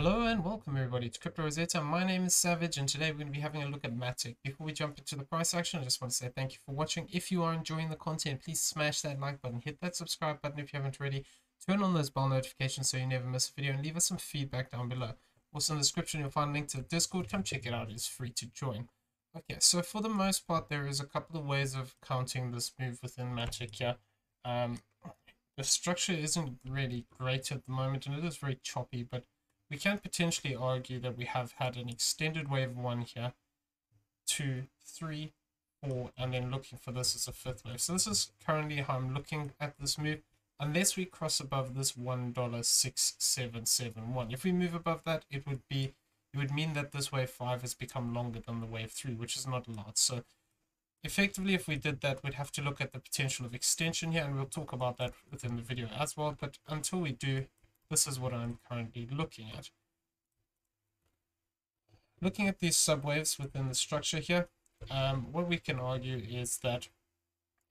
Hello and welcome everybody to Crypto Rosetta. My name is Savage and today we're going to be having a look at Matic. Before we jump into the price action, I just want to say thank you for watching. If you are enjoying the content, please smash that like button, hit that subscribe button if you haven't already, turn on those bell notifications so you never miss a video and leave us some feedback down below. Also in the description you'll find a link to the Discord, come check it out, it's free to join. Okay, so for the most part there is a couple of ways of counting this move within Matic here. Um, the structure isn't really great at the moment and it is very choppy, but we can potentially argue that we have had an extended wave one here, two, three, four, and then looking for this as a fifth wave. So this is currently how I'm looking at this move, unless we cross above this $1.6771. If we move above that, it would be it would mean that this wave 5 has become longer than the wave 3, which is not a lot. So effectively, if we did that, we'd have to look at the potential of extension here, and we'll talk about that within the video as well. But until we do, this is what I'm currently looking at. Looking at these subwaves within the structure here, um, what we can argue is that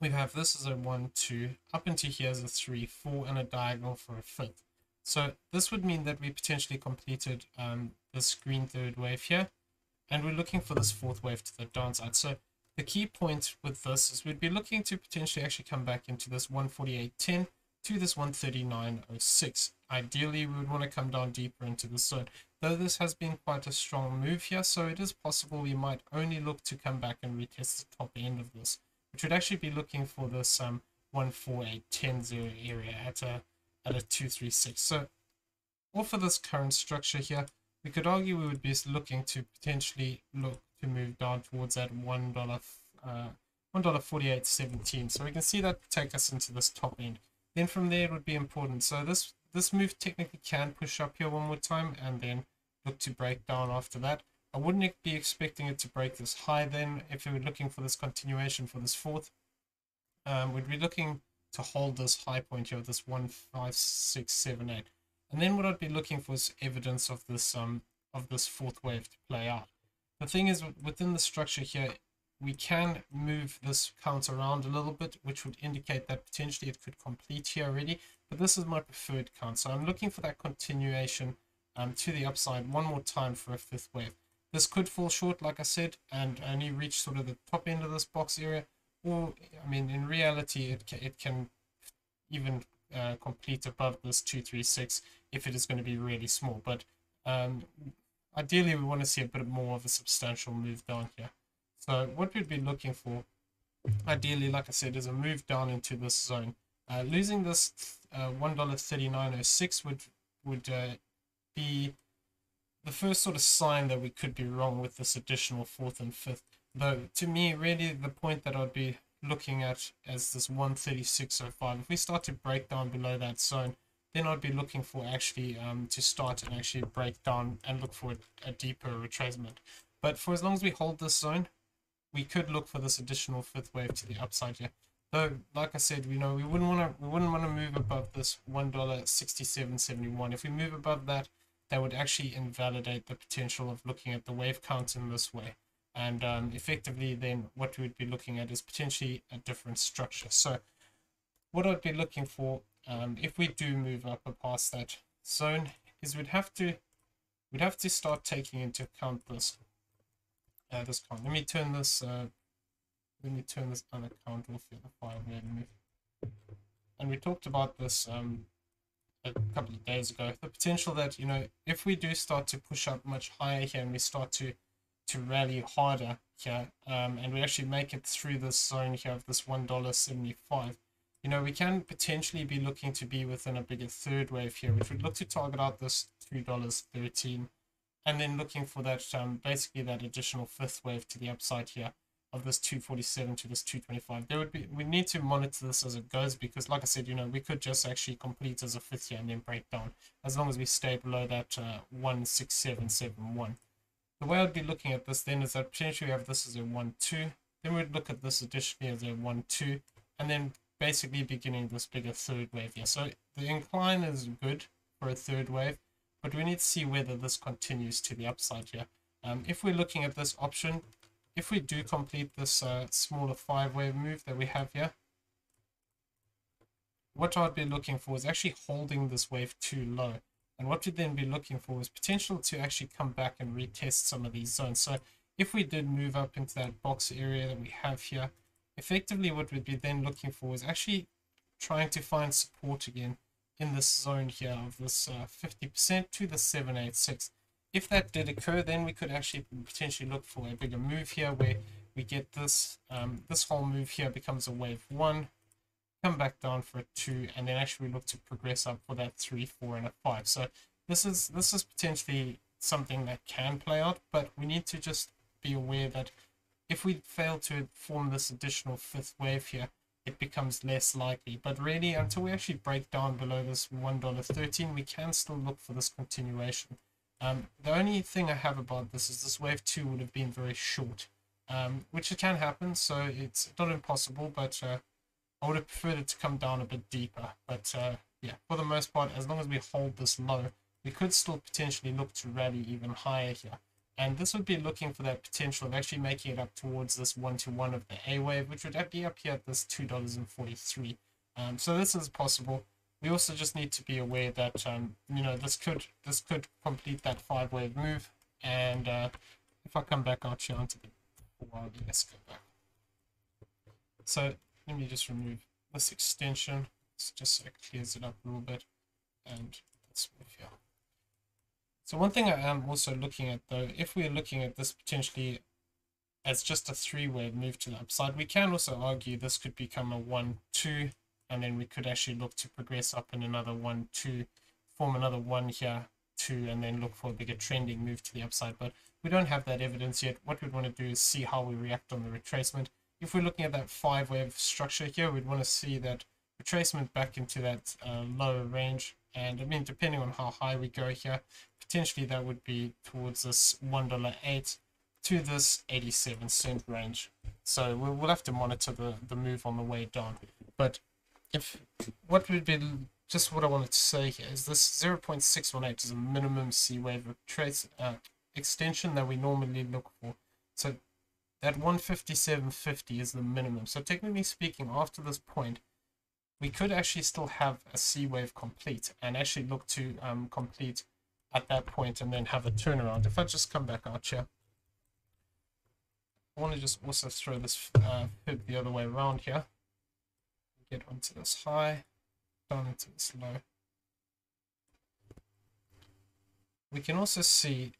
we have this as a 1, 2, up into here is a 3, 4, and a diagonal for a fifth. So this would mean that we potentially completed um, this green third wave here, and we're looking for this fourth wave to the downside. So the key point with this is we'd be looking to potentially actually come back into this 148.10 to this 139.06. Ideally, we would want to come down deeper into the zone. Though this has been quite a strong move here, so it is possible we might only look to come back and retest the top end of this, which would actually be looking for this um 14810 area at a at a 236. So off of this current structure here, we could argue we would be looking to potentially look to move down towards that one dollar uh one dollar forty eight seventeen. So we can see that take us into this top end. Then from there it would be important. So this this move technically can push up here one more time and then look to break down after that. I wouldn't be expecting it to break this high then if we were looking for this continuation for this fourth. Um, we'd be looking to hold this high point here, this 15678. And then what I'd be looking for is evidence of this um of this fourth wave to play out. The thing is within the structure here, we can move this count around a little bit, which would indicate that potentially it could complete here already. But this is my preferred count. So I'm looking for that continuation um, to the upside one more time for a fifth wave. This could fall short, like I said, and only reach sort of the top end of this box area. Or, I mean, in reality, it can, it can even uh, complete above this 236 if it is going to be really small. But um, ideally, we want to see a bit more of a substantial move down here. So what we'd be looking for, ideally, like I said, is a move down into this zone. Uh, losing this uh, $1.3906 would would uh, be the first sort of sign that we could be wrong with this additional fourth and fifth. Though to me, really, the point that I'd be looking at as this 136.05, if we start to break down below that zone, then I'd be looking for actually um, to start and actually break down and look for a, a deeper retracement. But for as long as we hold this zone, we could look for this additional fifth wave to the upside here. Though, like I said, you know, we wouldn't want to we wouldn't want to move above this one dollar sixty seven seventy one. If we move above that, that would actually invalidate the potential of looking at the wave count in this way. And um, effectively, then what we would be looking at is potentially a different structure. So, what I'd be looking for um, if we do move up past that zone is we'd have to we'd have to start taking into account this uh, this. Let me turn this. Uh, let me turn this unaccount off here. The file move. And we talked about this um, a couple of days ago. The potential that you know, if we do start to push up much higher here, and we start to to rally harder here, um, and we actually make it through this zone here of this one dollar seventy five. You know, we can potentially be looking to be within a bigger third wave here, which would look to target out this two dollars thirteen and then looking for that um, basically that additional fifth wave to the upside here of this 247 to this 225 there would be we need to monitor this as it goes because like i said you know we could just actually complete as a fifth here and then break down as long as we stay below that uh, 16771 the way i'd be looking at this then is that potentially we have this as a 1 2 then we'd look at this additionally as a 1 2 and then basically beginning this bigger third wave here. So the incline is good for a third wave but we need to see whether this continues to the upside here. Um, if we're looking at this option, if we do complete this uh, smaller five wave move that we have here, what I'd be looking for is actually holding this wave too low. And what we'd then be looking for is potential to actually come back and retest some of these zones. So if we did move up into that box area that we have here, effectively what we'd be then looking for is actually trying to find support again in this zone here of this 50% uh, to the 786. If that did occur, then we could actually potentially look for a bigger move here where we get this um, this whole move here becomes a wave one come back down for a 2, and then actually look to progress up for that 3, 4, and a 5. So this is this is potentially something that can play out, but we need to just be aware that if we fail to form this additional fifth wave here, it becomes less likely. But really, until we actually break down below this $1.13, we can still look for this continuation. Um, the only thing I have about this is this wave 2 would have been very short, um, which it can happen, so it's not impossible, but uh, I would have preferred it to come down a bit deeper, but uh, yeah, for the most part, as long as we hold this low, we could still potentially look to rally even higher here. And this would be looking for that potential of actually making it up towards this one-to-one -one of the A wave, which would be up here at this $2.43. Um, so this is possible. We also just need to be aware that um, you know this could this could complete that five wave move. And uh, if I come back out here onto the four, let's go back. So let me just remove this extension just so it clears it up a little bit and let's move here so one thing I am also looking at though if we're looking at this potentially as just a three-way move to the upside we can also argue this could become a one two and then we could actually look to progress up in another one two form another one here two and then look for a bigger trending move to the upside. But we don't have that evidence yet. What we'd want to do is see how we react on the retracement. If we're looking at that five wave structure here, we'd want to see that retracement back into that uh, lower range. And I mean, depending on how high we go here, potentially that would be towards this $1.08 to this 87 cent range. So we'll have to monitor the, the move on the way down. But if what would be just what I wanted to say here is this 0.618 is a minimum C wave trace uh, extension that we normally look for. So that 157.50 is the minimum. So technically speaking, after this point, we could actually still have a C wave complete and actually look to um, complete at that point and then have a turnaround. If I just come back out here, I want to just also throw this uh, hood the other way around here. Get onto this high, down into this low. We can also see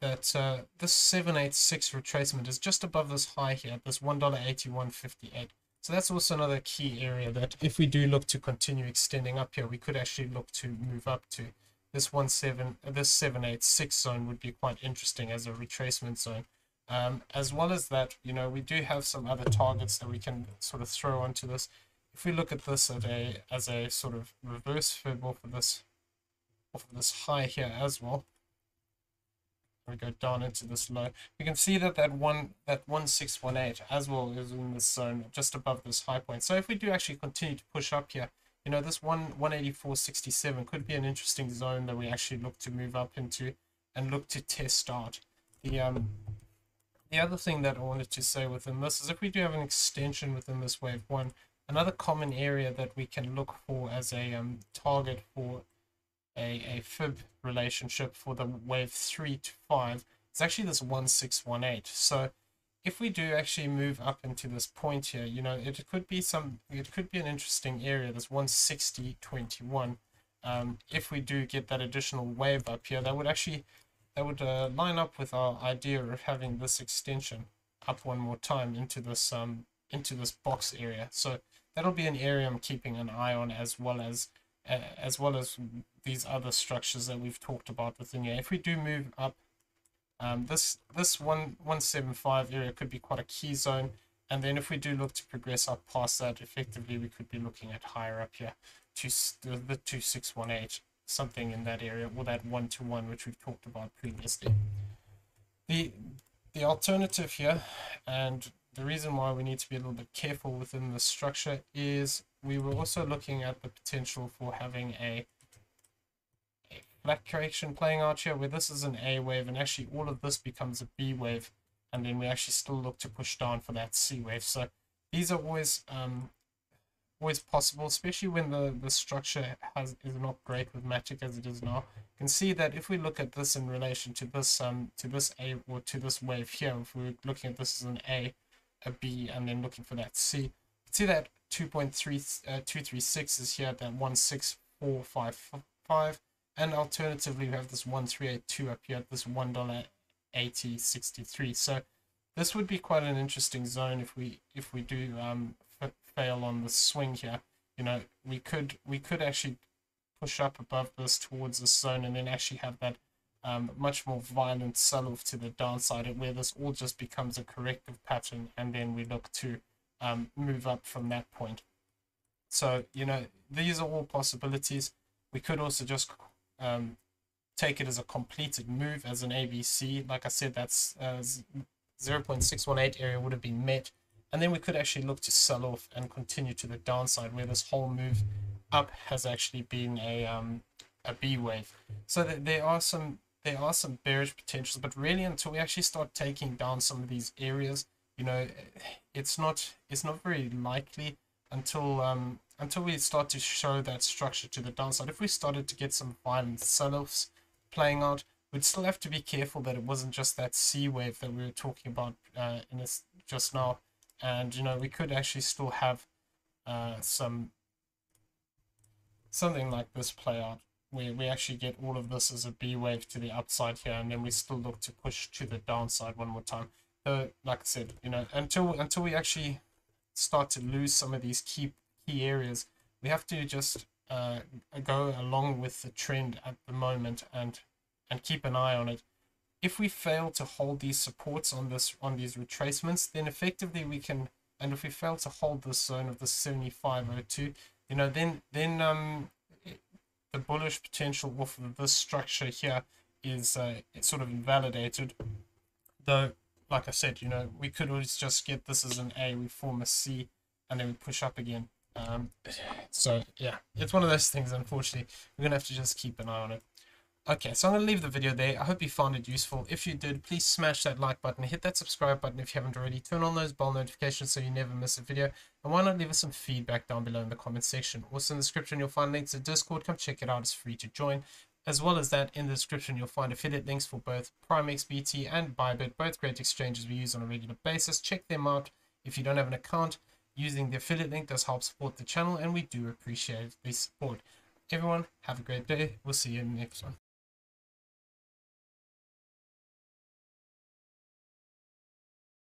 that uh, this 786 retracement is just above this high here, this $1.8158. So that's also another key area that if we do look to continue extending up here, we could actually look to move up to this one seven, this 786 zone would be quite interesting as a retracement zone. Um, as well as that, you know, we do have some other targets that we can sort of throw onto this. If we look at this at a, as a sort of reverse fib off of this, off of this high here as well, we go down into this low, we can see that that one that 1618 as well is in this zone just above this high point. So if we do actually continue to push up here, you know, this one 184.67 could be an interesting zone that we actually look to move up into and look to test out. The um the other thing that I wanted to say within this is if we do have an extension within this wave one, another common area that we can look for as a um, target for a, a fib relationship for the wave 3 to 5 it's actually this 1618 so if we do actually move up into this point here you know it could be some it could be an interesting area this 160.21 um, if we do get that additional wave up here that would actually that would uh, line up with our idea of having this extension up one more time into this um into this box area. So that'll be an area I'm keeping an eye on as well as as well as these other structures that we've talked about within here. If we do move up, um, this this one 175 area could be quite a key zone. And then if we do look to progress up past that, effectively we could be looking at higher up here to the 2618, something in that area, or that one-to-one, -one, which we've talked about previously. The the alternative here, and the reason why we need to be a little bit careful within the structure is we were also looking at the potential for having a, a flat correction playing out here where this is an A wave and actually all of this becomes a B wave and then we actually still look to push down for that C wave. So these are always um, always possible, especially when the, the structure has is not great with Matic as it is now. You can see that if we look at this in relation to this um to this A or to this wave here, if we're looking at this as an A, a B, and then looking for that C, see that 2.236 uh, is here that 16455 and alternatively we have this 1382 up here at this $1.8063 so this would be quite an interesting zone if we if we do um, fail on the swing here. You know we could we could actually push up above this towards this zone and then actually have that um, much more violent sell-off to the downside where this all just becomes a corrective pattern and then we look to um, move up from that point. So, you know, these are all possibilities. We could also just um, take it as a completed move as an ABC. Like I said, that's uh, 0.618 area would have been met. And then we could actually look to sell off and continue to the downside where this whole move up has actually been a um, a B wave. So there are some there are some bearish potentials, but really until we actually start taking down some of these areas, you know, it's not it's not very likely until um until we start to show that structure to the downside. If we started to get some violent sell-offs playing out, we'd still have to be careful that it wasn't just that C wave that we were talking about uh, in this just now, and you know we could actually still have uh, some something like this play out where we actually get all of this as a B wave to the upside here, and then we still look to push to the downside one more time So, like I said, you know, until until we actually start to lose some of these key key areas, we have to just uh, go along with the trend at the moment and and keep an eye on it. If we fail to hold these supports on this on these retracements, then effectively we can, and if we fail to hold this zone of the 7502, you know, then then um the bullish potential of this structure here is uh, it's sort of invalidated. Though like I said, you know, we could always just get this as an A, we form a C, and then we push up again. Um, so, yeah, it's one of those things, unfortunately. We're going to have to just keep an eye on it. Okay, so I'm going to leave the video there. I hope you found it useful. If you did, please smash that like button, hit that subscribe button if you haven't already. Turn on those bell notifications so you never miss a video. And why not leave us some feedback down below in the comment section. Also in the description, you'll find links to Discord. Come check it out. It's free to join. As well as that, in the description, you'll find affiliate links for both PrimeXBT and Bybit, both great exchanges we use on a regular basis. Check them out if you don't have an account. Using the affiliate link does help support the channel, and we do appreciate the support. Everyone, have a great day. We'll see you in the next one.